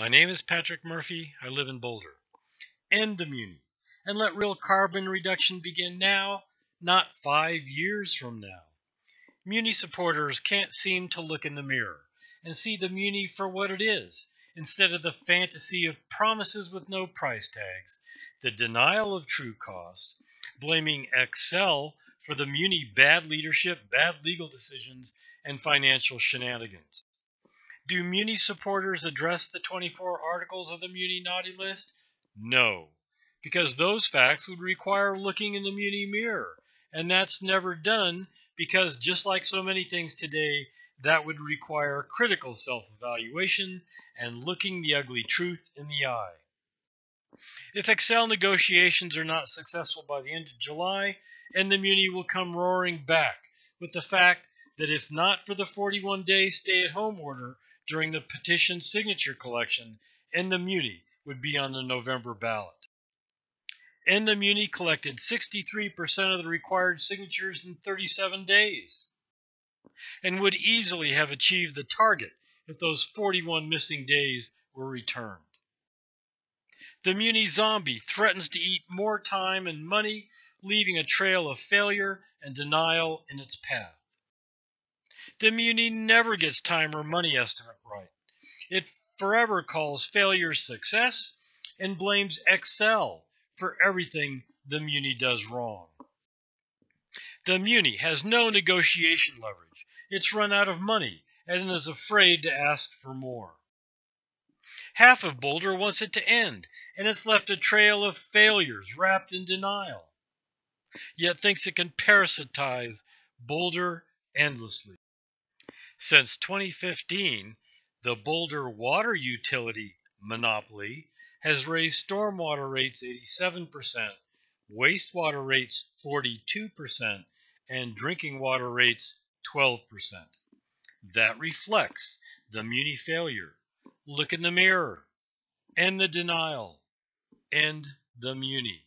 My name is Patrick Murphy. I live in Boulder. End the Muni and let real carbon reduction begin now, not five years from now. Muni supporters can't seem to look in the mirror and see the Muni for what it is, instead of the fantasy of promises with no price tags, the denial of true cost, blaming Xcel for the Muni bad leadership, bad legal decisions, and financial shenanigans. Do Muni supporters address the 24 articles of the Muni naughty list? No, because those facts would require looking in the Muni mirror, and that's never done because, just like so many things today, that would require critical self evaluation and looking the ugly truth in the eye. If Xcel negotiations are not successful by the end of July, and the Muni will come roaring back with the fact that if not for the 41 day stay at home order during the petition signature collection, End the Muni would be on the November ballot. End the Muni collected 63% of the required signatures in 37 days and would easily have achieved the target if those 41 missing days were returned. The Muni zombie threatens to eat more time and money, leaving a trail of failure and denial in its path. The Muni never gets time or money estimate right. It forever calls failure success and blames Xcel for everything the Muni does wrong. The Muni has no negotiation leverage. It's run out of money and is afraid to ask for more. Half of Boulder wants it to end, and it's left a trail of failures wrapped in denial, yet thinks it can parasitize Boulder endlessly. Since 2015, the Boulder Water Utility monopoly has raised stormwater rates 87%, wastewater rates 42%, and drinking water rates 12%. That reflects the Muni failure. Look in the mirror. End the denial. End the Muni.